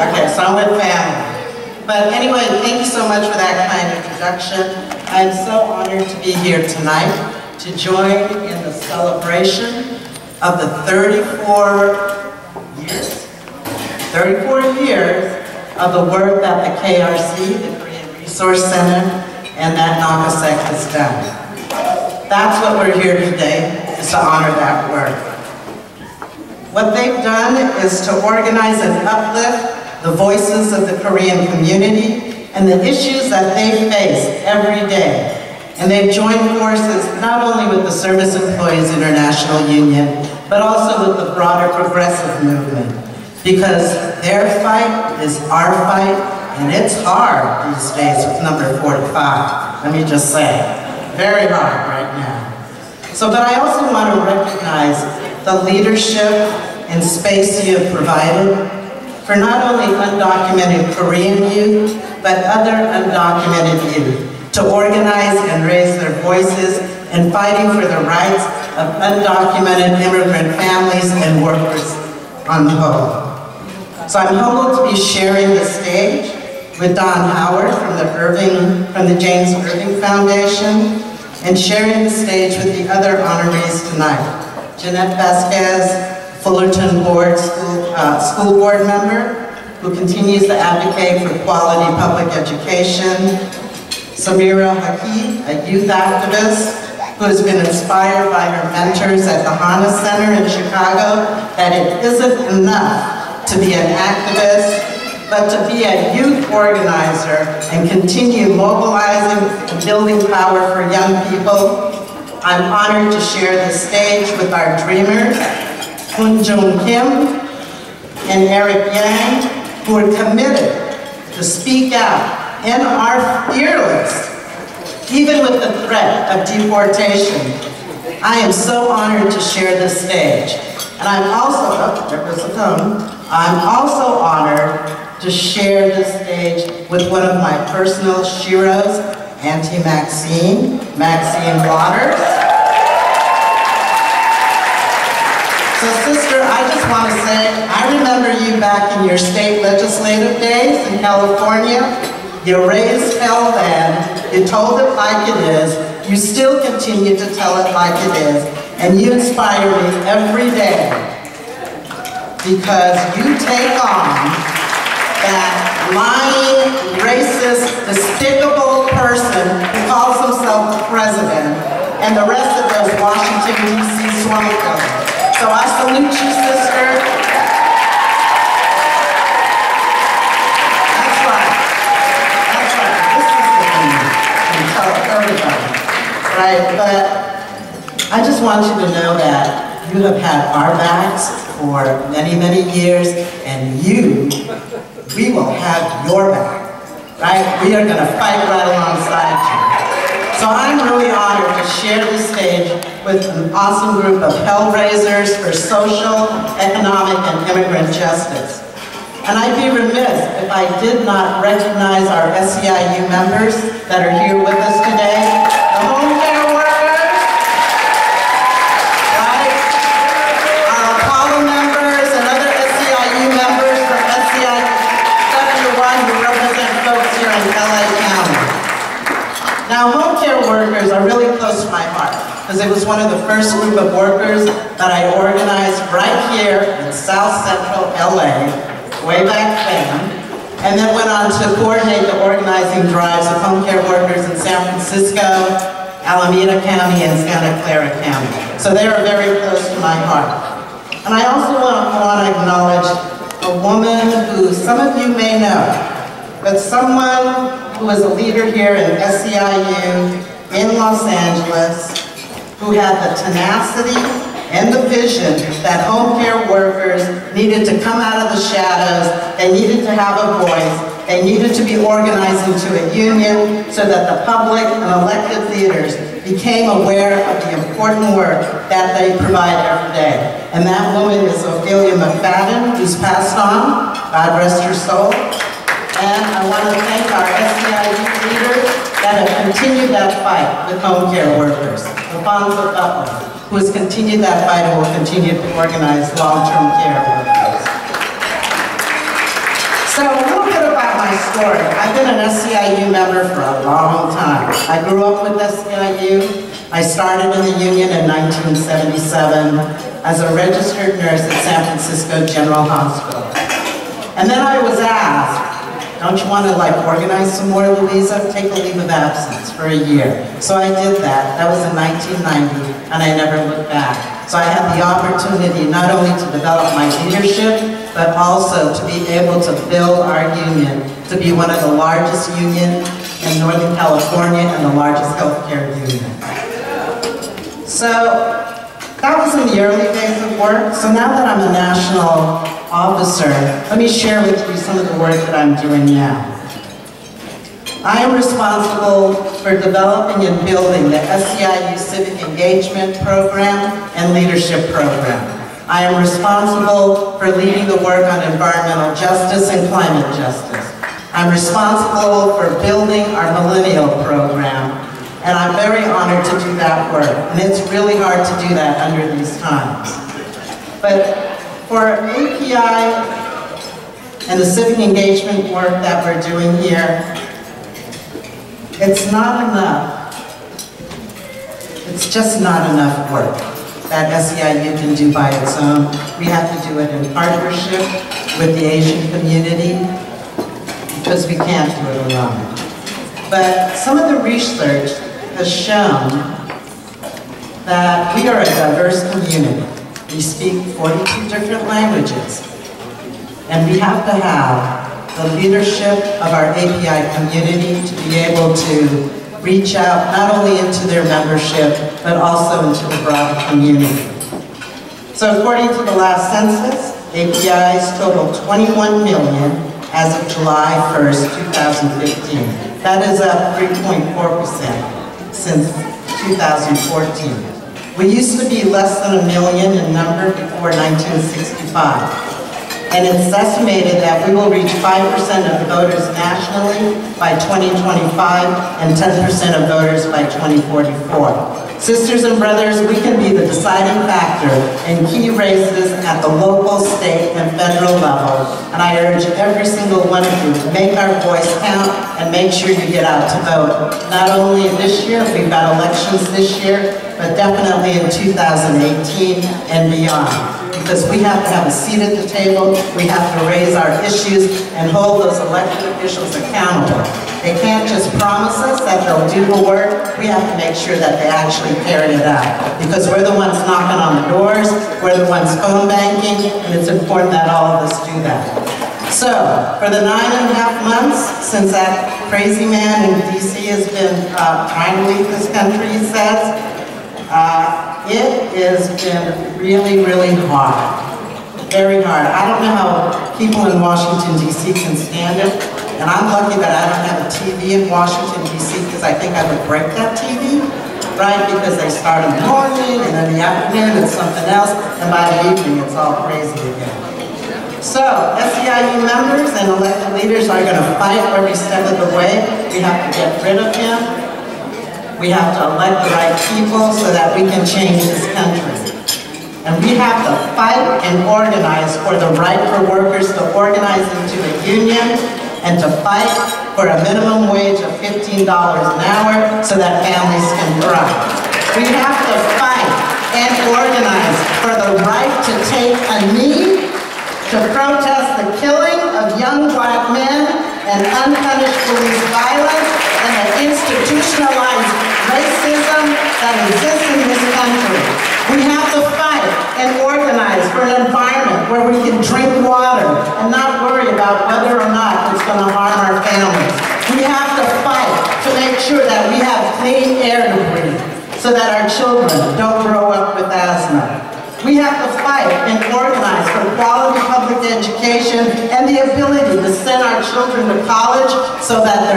Okay, so I'm with family. But anyway, thank you so much for that kind introduction. I'm so honored to be here tonight to join in the celebration of the 34 years, 34 years of the work that the KRC, the Korean Resource Center, and that NACASEC has done. That's what we're here today, is to honor that work. What they've done is to organize and uplift the voices of the Korean community, and the issues that they face every day. And they've joined forces not only with the Service Employees International Union, but also with the broader progressive movement. Because their fight is our fight, and it's hard these days with number 45. Let me just say, very hard right now. So, but I also want to recognize the leadership and space you have provided for not only undocumented Korean youth, but other undocumented youth to organize and raise their voices in fighting for the rights of undocumented immigrant families and workers on the whole. So I'm humbled to be sharing the stage with Don Howard from the Irvine, from the James Irvine Foundation, and sharing the stage with the other honorees tonight. Jeanette Vasquez, Fullerton Board School, uh, School Board member who continues to advocate for quality public education. Samira Haki, a youth activist who has been inspired by her mentors at the Hana Center in Chicago that it isn't enough to be an activist, but to be a youth organizer and continue mobilizing and building power for young people. I'm honored to share the stage with our dreamers, Hoon Jung Kim and Eric Yang, who are committed to speak out and are fearless, even with the threat of deportation. I am so honored to share this stage. And I'm also, oh, there. I'm also honored to share this stage with one of my personal sheroes, Auntie Maxine, Maxine Waters. I remember you back in your state legislative days in California. You raised hell then, you told it like it is, you still continue to tell it like it is, and you inspire me every day because you take on that lying, racist, despicable person who calls himself president and the rest of those Washington, D.C. swamp so I salute you, sister. That's right. That's right. This is the thing. And tell everybody. Right? But I just want you to know that you have had our backs for many, many years, and you, we will have your back. Right? We are going to fight right alongside you. So I'm really honored to share this stage with an awesome group of hellraisers for social, economic, and immigrant justice. And I'd be remiss if I did not recognize our SEIU members that are here with us today. The home care workers, right? Our Apollo members and other SEIU members from SEI 71 who represent folks here in LA County. Now, home care workers are really close to my heart because it was one of the first group of workers that I organized right here in South Central LA, way back then, and then went on to coordinate the organizing drives of home care workers in San Francisco, Alameda County, and Santa Clara County. So they are very close to my heart. And I also want, want to acknowledge a woman who some of you may know, but someone who was a leader here in SEIU in Los Angeles, who had the tenacity and the vision that home care workers needed to come out of the shadows, they needed to have a voice, they needed to be organized into a union so that the public and elected leaders became aware of the important work that they provide every day. And that woman is Ophelia McFadden, who's passed on, God rest her soul. And I want to thank our that have continued that fight with home care workers. Alfonso Butler, who has continued that fight and will continue to organize long-term care workers. So a little bit about my story. I've been an SEIU member for a long time. I grew up with SEIU. I started in the union in 1977 as a registered nurse at San Francisco General Hospital. And then I was asked, don't you want to like organize some more, Luisa? Take a leave of absence for a year. So I did that. That was in 1990, and I never looked back. So I had the opportunity not only to develop my leadership, but also to be able to build our union to be one of the largest unions in Northern California and the largest healthcare union. So that was in the early days of work. So now that I'm a national officer, let me share with you some of the work that I'm doing now. I am responsible for developing and building the SEIU Civic Engagement Program and Leadership Program. I am responsible for leading the work on environmental justice and climate justice. I'm responsible for building our millennial program and I'm very honored to do that work. And it's really hard to do that under these times. But for API and the civic engagement work that we're doing here, it's not enough. It's just not enough work that SEIU can do by its own. We have to do it in partnership with the Asian community because we can't do it alone. But some of the research has shown that we are a diverse community. We speak 42 different languages. And we have to have the leadership of our API community to be able to reach out not only into their membership, but also into the broader community. So according to the last census, APIs total 21 million as of July 1st, 2015. That is up 3.4% since 2014. We used to be less than a million in number before 1965 and it's estimated that we will reach 5% of voters nationally by 2025 and 10% of voters by 2044. Sisters and brothers, we can be the deciding factor in key races at the local, state, and federal level. And I urge every single one of you to make our voice count and make sure you get out to vote. Not only this year, we've got elections this year, but definitely in 2018 and beyond because we have to have a seat at the table, we have to raise our issues and hold those elected officials accountable. They can't just promise us that they'll do the work, we have to make sure that they actually carry it out. Because we're the ones knocking on the doors, we're the ones phone banking, and it's important that all of us do that. So, for the nine and a half months since that crazy man in D.C. has been uh, trying to leave this country, he says, uh, it has been really, really hard. Very hard. I don't know how people in Washington, D.C. can stand it. And I'm lucky that I don't have a TV in Washington, D.C. because I think I would break that TV, right? Because they start in the morning and then the afternoon it's something else. And by the evening it's all crazy again. So, SEIU members and elected leaders are going to fight every step of the way. We have to get rid of him. We have to elect the right people so that we can change this country. And we have to fight and organize for the right for workers to organize into a union and to fight for a minimum wage of $15 an hour so that families can thrive. We have to fight and organize for the right to take a knee to protest the killing of young black men and unpunished police violence and the that exists in this country. We have to fight and organize for an environment where we can drink water and not worry about whether or not it's going to harm our families. We have to fight to make sure that we have clean air to breathe so that our children don't grow up with asthma. We have to fight and organize public education and the ability to send our children to college so that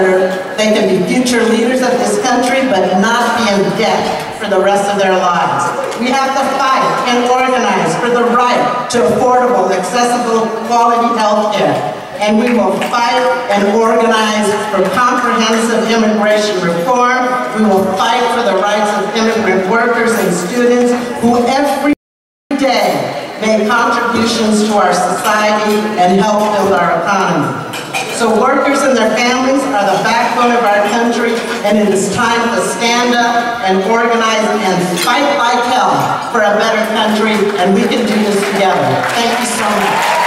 they can be future leaders of this country but not be in debt for the rest of their lives. We have to fight and organize for the right to affordable, accessible, quality health care and we will fight and organize for comprehensive immigration reform. We will fight for the rights of immigrant workers and students who every make contributions to our society and help build our economy. So workers and their families are the backbone of our country, and it is time to stand up and organize and fight like hell for a better country, and we can do this together. Thank you so much.